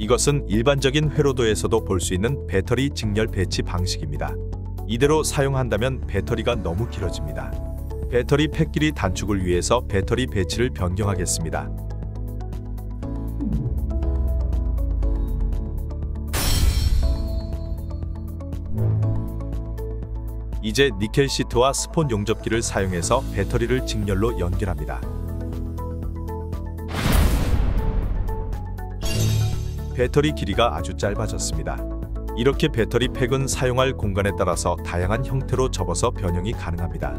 이것은 일반적인 회로도에서도 볼 수 있는 배터리 직렬 배치 방식입니다. 이대로 사용한다면 배터리가 너무 길어집니다. 배터리 팩 길이 단축을 위해서 배터리 배치를 변경하겠습니다. 이제 니켈 시트와 스폿 용접기를 사용해서 배터리를 직렬로 연결합니다. 배터리 길이가 아주 짧아졌습니다. 이렇게 배터리 팩은 사용할 공간에 따라서 다양한 형태로 접어서 변형이 가능합니다.